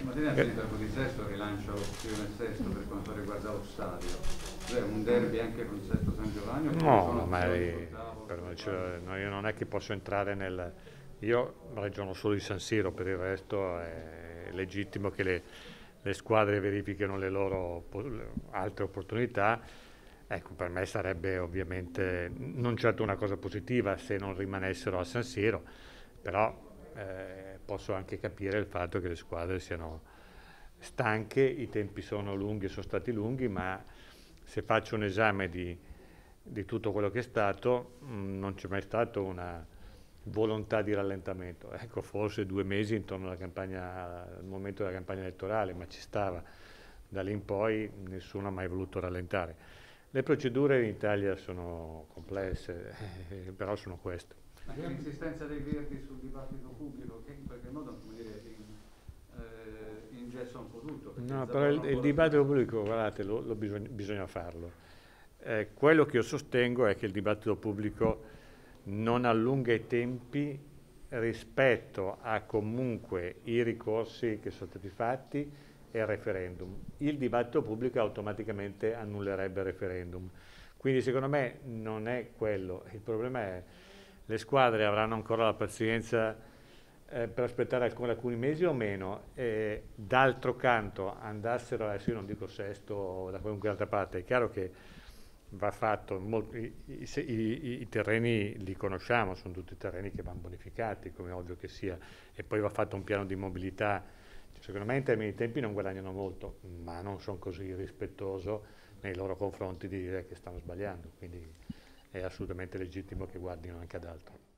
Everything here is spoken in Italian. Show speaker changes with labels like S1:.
S1: Stamattina è finito il Polisesto rilancia l'opzione sesto per quanto riguarda lo stadio. Cioè un derby anche con Sesto San Giovanni?
S2: No, ma
S1: opzioni
S2: è-
S1: sul tavolo?
S2: per noi c'è- no, io non è che posso entrare nel... Io ragiono solo di San Siro, per il resto è legittimo che le, le squadre verifichino le loro altre opportunità. Ecco, per me sarebbe ovviamente non certo una cosa positiva se non rimanessero a San Siro, però eh, posso anche capire il fatto che le squadre siano stanche, i tempi sono lunghi, sono stati lunghi, ma se faccio un esame di, di tutto quello che è stato, mh, non c'è mai stata una volontà di rallentamento. Ecco, forse due mesi intorno campagna, al momento della campagna elettorale, ma ci stava. Da lì in poi nessuno ha mai voluto rallentare. Le procedure in Italia sono complesse, però sono queste.
S1: L'insistenza dei Verdi sul dibattito pubblico che in qualche modo come dire, in, eh, ingessa un po' tutto.
S2: No, però il, il dibattito pubblico, guardate, lo- lo bisogna, bisogna farlo. Eh, quello che io sostengo è che il dibattito pubblico non allunga i tempi rispetto a comunque i ricorsi che sono stati fatti e il referendum. Il dibattito pubblico automaticamente annullerebbe il referendum. Quindi secondo me non è quello, il problema è le squadre avranno ancora la pazienza eh, per aspettare alcuni, alcuni mesi o meno, e d'altro canto andassero, adesso io non dico sesto o da qualunque altra parte, è chiaro che va fatto, mol- i, i- i- i terreni li conosciamo, sono tutti terreni che vanno bonificati, come ovvio che sia, e poi va fatto un piano di mobilità. Cioè, secondo me in termini di tempi non guadagnano molto, ma non sono così rispettoso nei loro confronti di dire che stanno sbagliando, quindi è assolutamente legittimo che guardino anche ad altro.